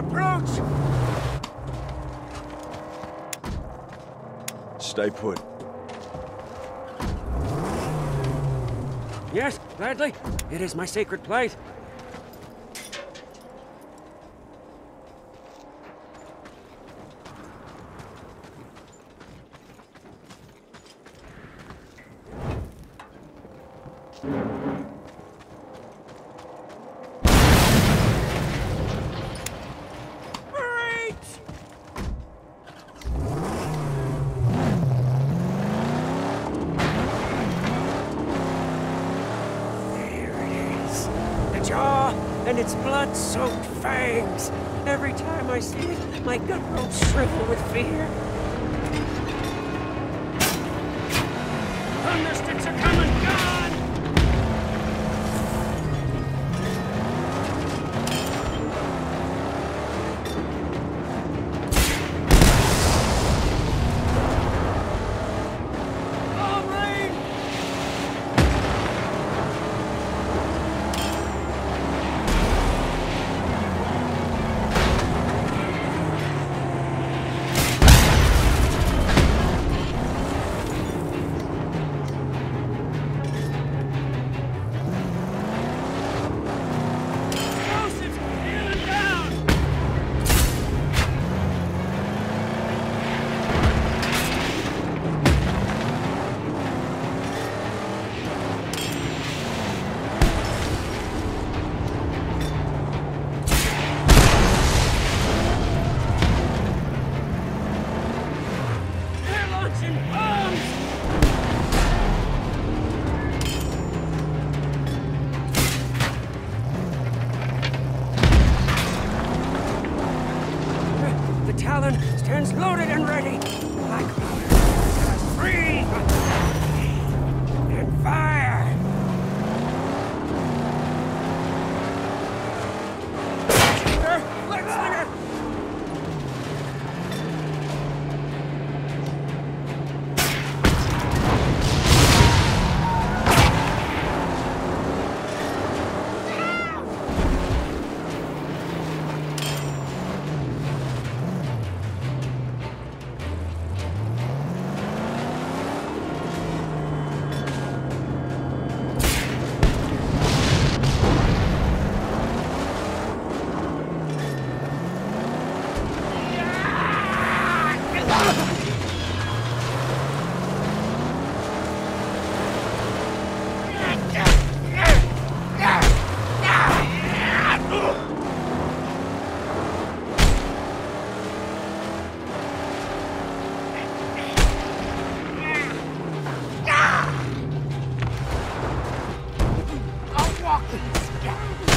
approach! Stay put. Yes, gladly. It is my sacred place. And its blood-soaked fangs. Every time I see it, my gut will shrivel with fear. Thundersticks! Talon stands loaded and ready. Black powder, free! Yeah.